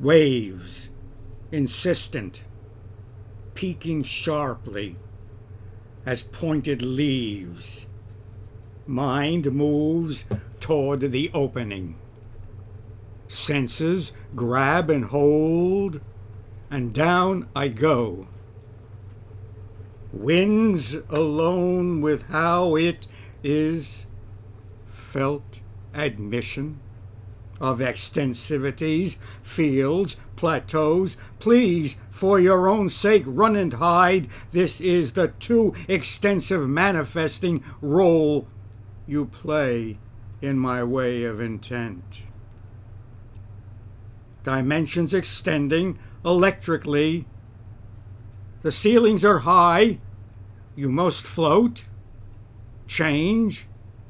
Waves, insistent, peaking sharply as pointed leaves. Mind moves toward the opening. Senses grab and hold, and down I go. Winds alone with how it is felt admission of extensivities, fields, plateaus. Please, for your own sake, run and hide. This is the too extensive manifesting role you play in my way of intent. Dimensions extending electrically. The ceilings are high. You must float, change,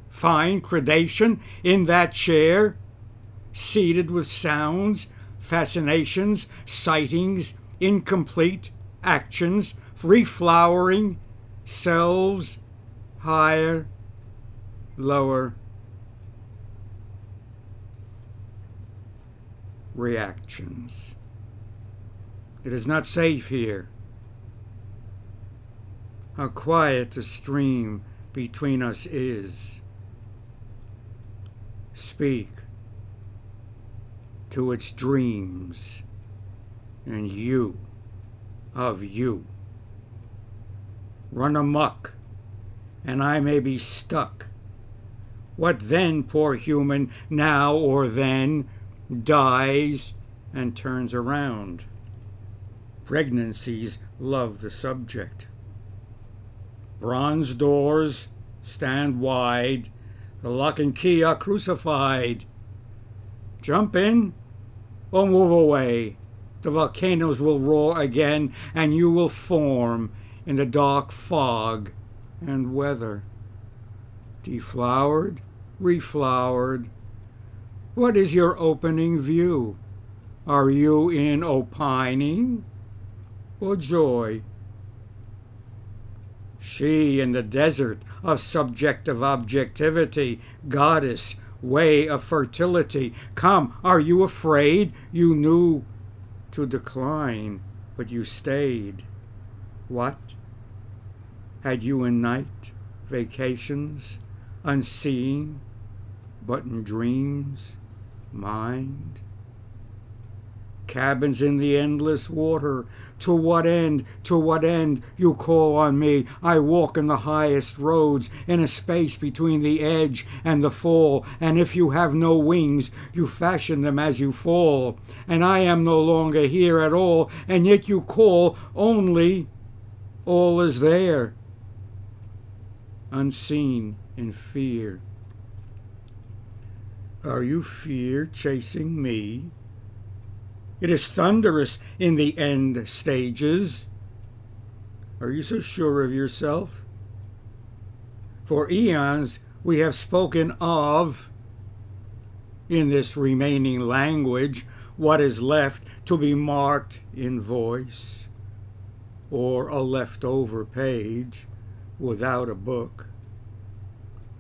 find gradation in that chair seeded with sounds, fascinations, sightings, incomplete actions, reflowering, selves, higher, lower, reactions. It is not safe here. How quiet the stream between us is. Speak to its dreams and you of you. Run amuck, and I may be stuck. What then, poor human, now or then, dies and turns around? Pregnancies love the subject. Bronze doors stand wide, the lock and key are crucified. Jump in or move away. The volcanoes will roar again, and you will form in the dark fog and weather. Deflowered, reflowered. What is your opening view? Are you in opining or joy? She in the desert of subjective objectivity, goddess, way of fertility. Come, are you afraid? You knew to decline, but you stayed. What? Had you in night vacations, unseen, but in dreams, mind? Cabins in the endless water. To what end, to what end you call on me? I walk in the highest roads, in a space between the edge and the fall, and if you have no wings, you fashion them as you fall. And I am no longer here at all, and yet you call only all is there, unseen in fear. Are you fear chasing me? It is thunderous in the end stages. Are you so sure of yourself? For eons we have spoken of, in this remaining language, what is left to be marked in voice, or a leftover page without a book.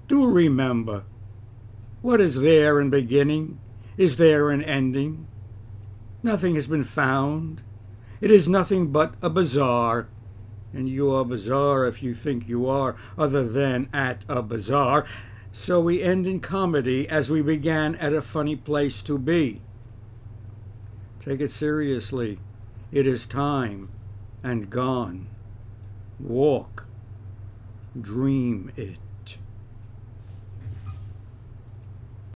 Do remember, what is there in beginning? Is there an ending? Nothing has been found. It is nothing but a bazaar. And you are bizarre if you think you are other than at a bazaar. So we end in comedy as we began at a funny place to be. Take it seriously. It is time and gone. Walk. Dream it.